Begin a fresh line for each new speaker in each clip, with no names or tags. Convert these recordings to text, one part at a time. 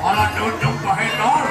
Orang duduk bahedor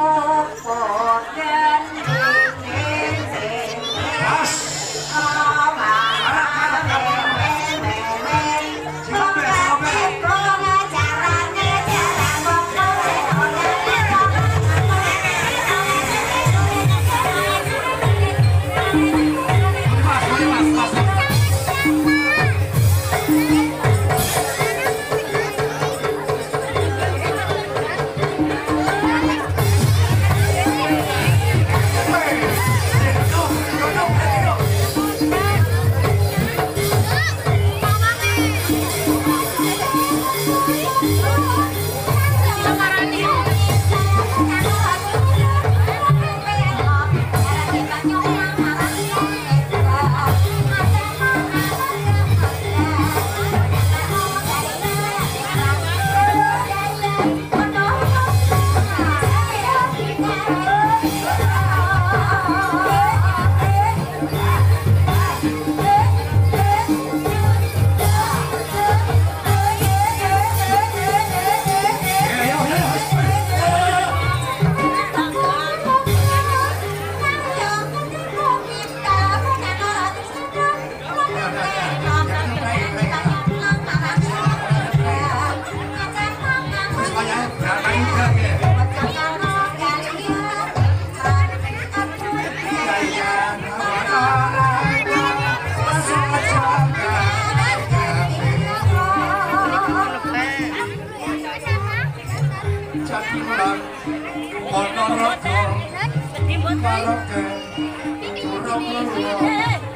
감사합니다.
I love them.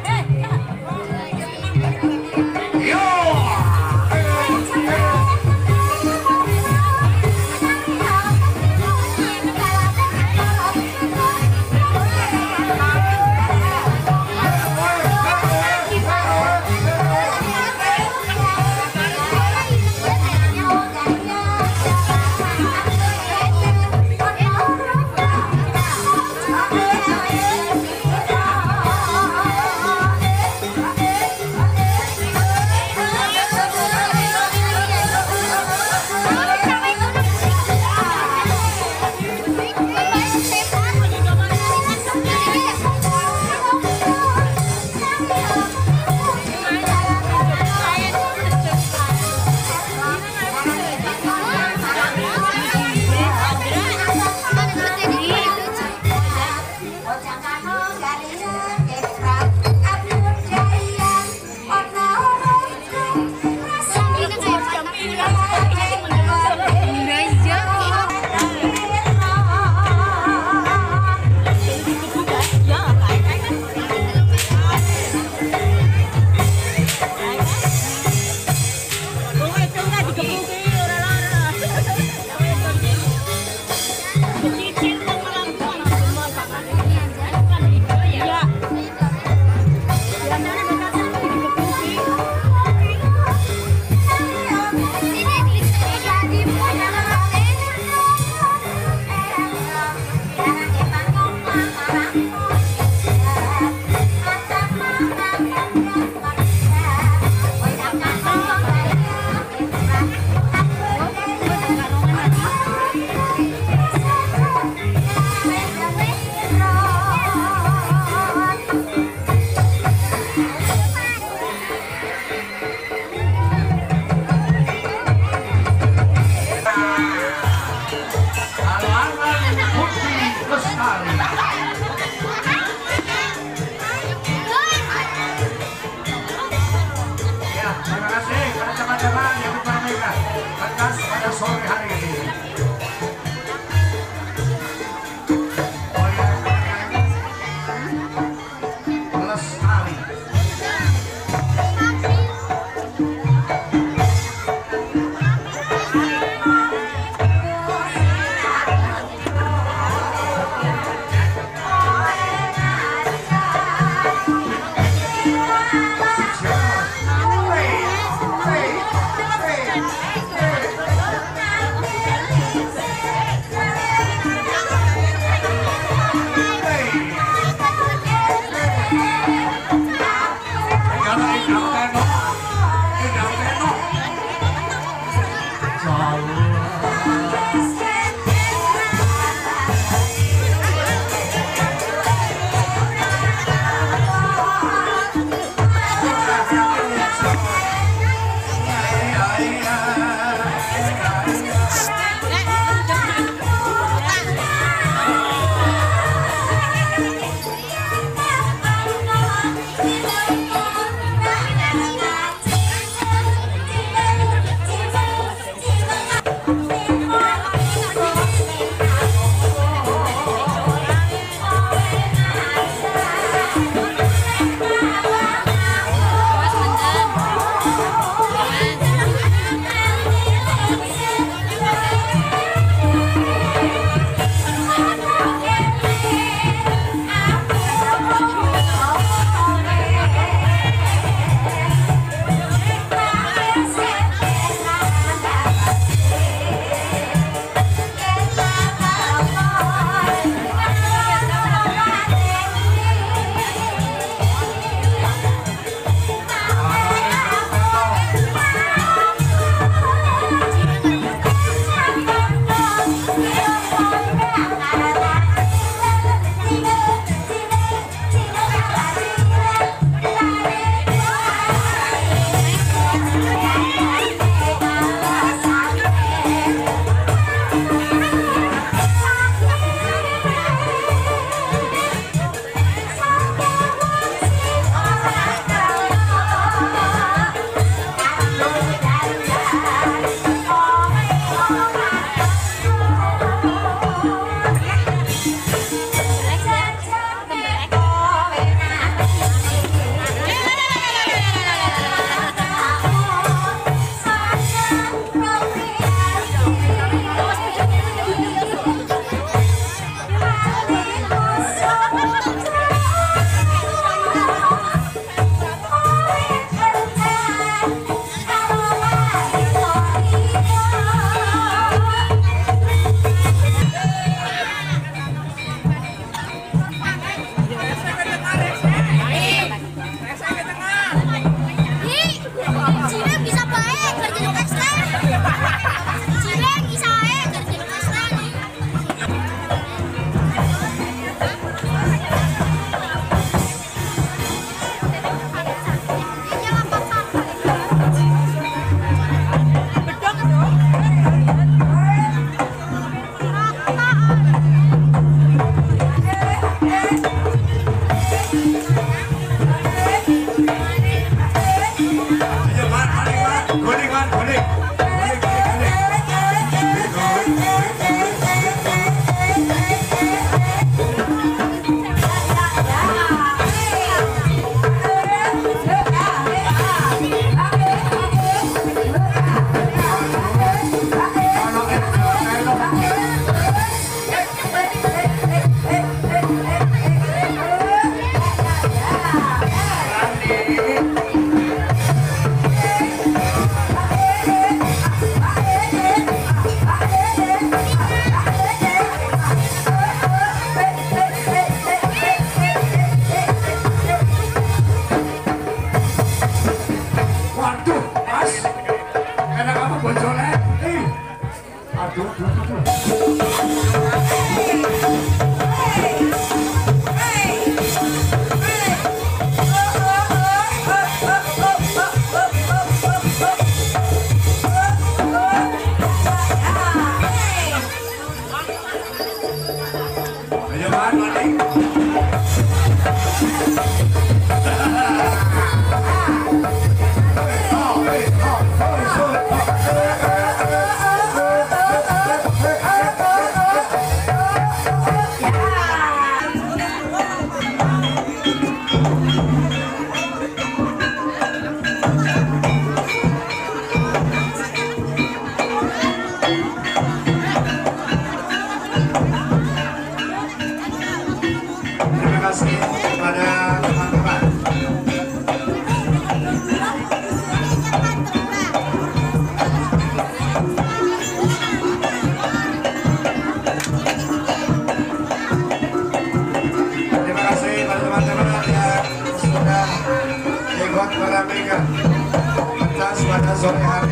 So